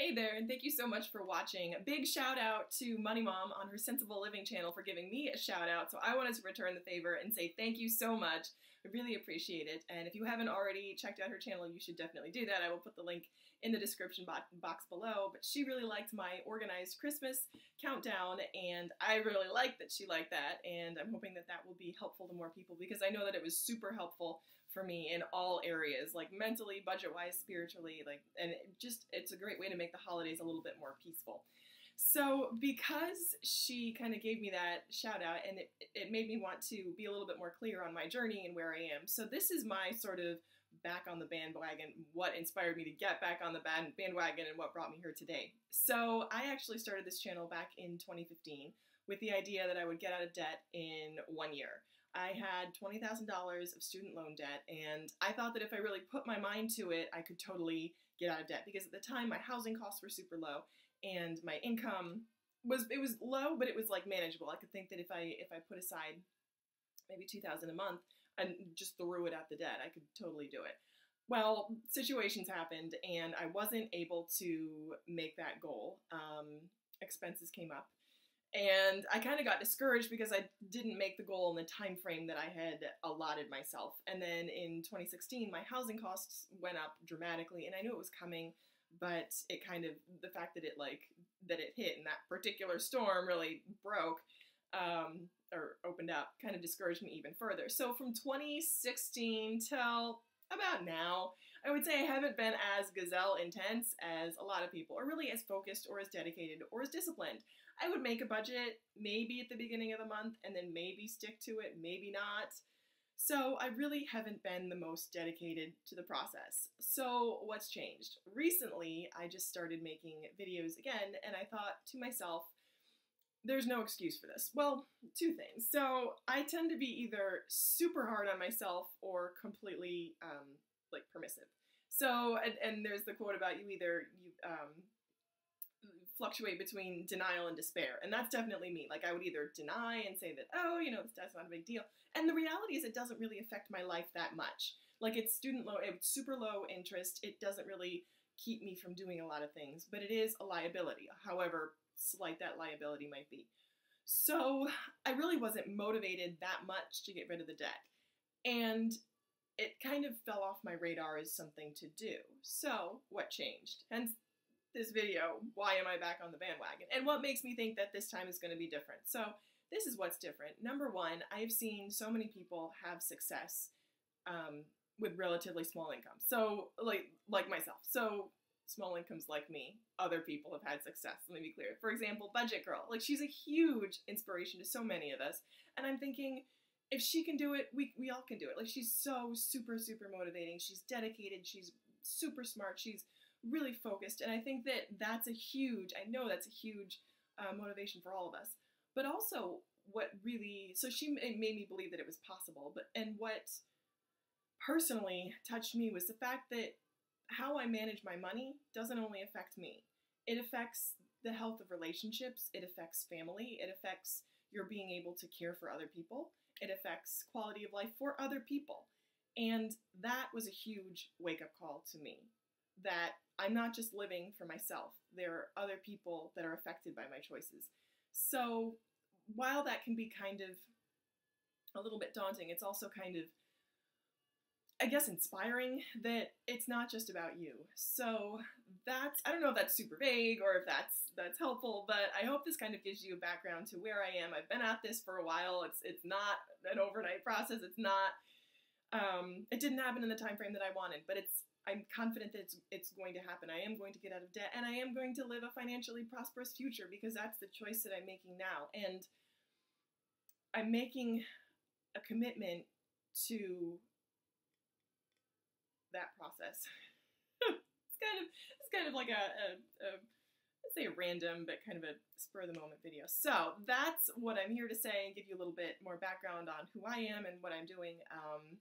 Hey there, and thank you so much for watching. A big shout out to Money Mom on her Centsible Living channel for giving me a shout out. So I wanted to return the favor and say thank you so much. I really appreciate it. And if you haven't already checked out her channel, you should definitely do that. I will put the link in the description box below. But she really liked my organized Christmas countdown, and I really like that she liked that. And I'm hoping that that will be helpful to more people because I know that it was super helpful for me in all areas, like mentally, budget wise, spiritually, like, and it just it's a great way to make the holidays a little bit more peaceful. So, because she kind of gave me that shout out and it, it made me want to be a little bit more clear on my journey and where I am. So, this is my sort of back on the bandwagon, what inspired me to get back on the bandwagon and what brought me here today. So, I actually started this channel back in 2015 with the idea that I would get out of debt in one year. I had $20,000 of student loan debt, and I thought that if I really put my mind to it, I could totally get out of debt because at the time my housing costs were super low and my income was it was low but it was like manageable. I could think that if I if I put aside maybe 2000 a month and just threw it at the debt, I could totally do it. Well, situations happened and I wasn't able to make that goal. Um, expenses came up and I kind of got discouraged because I didn't make the goal in the time frame that I had allotted myself. And then in 2016, my housing costs went up dramatically, and I knew it was coming, but it kind of the fact that it like that it hit and that particular storm really broke um, or opened up kind of discouraged me even further. So from 2016 till about now, I would say I haven't been as gazelle intense as a lot of people, or really as focused or as dedicated or as disciplined. I would make a budget maybe at the beginning of the month and then maybe stick to it, maybe not. So I really haven't been the most dedicated to the process. So what's changed? Recently, I just started making videos again, and I thought to myself, there's no excuse for this. Well, two things. So I tend to be either super hard on myself or completely um, like permissive. So and, and there's the quote about you either you um, fluctuate between denial and despair. And that's definitely me. Like I would either deny and say that, oh, you know, this not a big deal. And the reality is it doesn't really affect my life that much. Like it's student loan, it's super low interest. It doesn't really keep me from doing a lot of things, but it is a liability, however slight that liability might be. So I really wasn't motivated that much to get rid of the debt. And it kind of fell off my radar as something to do. So what changed? Hence this video, why am I back on the bandwagon? And what makes me think that this time is going to be different? So this is what's different. Number one, I've seen so many people have success um, with relatively small incomes. So like like myself. So small incomes like me, other people have had success. Let me be clear. For example, Budget Girl. Like she's a huge inspiration to so many of us. And I'm thinking, if she can do it, we, we all can do it. Like she's so super, super motivating. She's dedicated. She's super smart. She's really focused. And I think that that's a huge, I know that's a huge uh, motivation for all of us. But also, what really, so she made me believe that it was possible. But, and what personally touched me was the fact that how I manage my money doesn't only affect me, it affects the health of relationships, it affects family, it affects your being able to care for other people, it affects quality of life for other people. And that was a huge wake up call to me that I'm not just living for myself. There are other people that are affected by my choices. So while that can be kind of a little bit daunting, it's also kind of, I guess, inspiring that it's not just about you. So that's, I don't know if that's super vague or if that's that's helpful, but I hope this kind of gives you a background to where I am. I've been at this for a while. It's it's not an overnight process. It's not um, it didn't happen in the time frame that I wanted, but it's I'm confident that it's, it's going to happen. I am going to get out of debt and I am going to live a financially prosperous future because that's the choice that I'm making now. And I'm making a commitment to that process. it's kind of it's kind of like a, a, a let's say a random but kind of a spur of the moment video. So that's what I'm here to say and give you a little bit more background on who I am and what I'm doing. Um,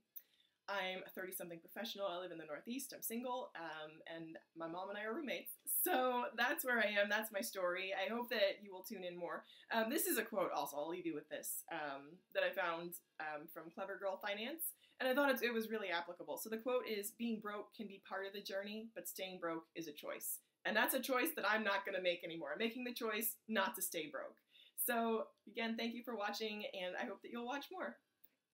I'm a 30 something professional. I live in the Northeast. I'm single, um, and my mom and I are roommates. So that's where I am. That's my story. I hope that you will tune in more. Um, this is a quote, also, I'll leave you with this, um, that I found um, from Clever Girl Finance, and I thought it, it was really applicable. So the quote is Being broke can be part of the journey, but staying broke is a choice. And that's a choice that I'm not going to make anymore. I'm making the choice not to stay broke. So, again, thank you for watching, and I hope that you'll watch more.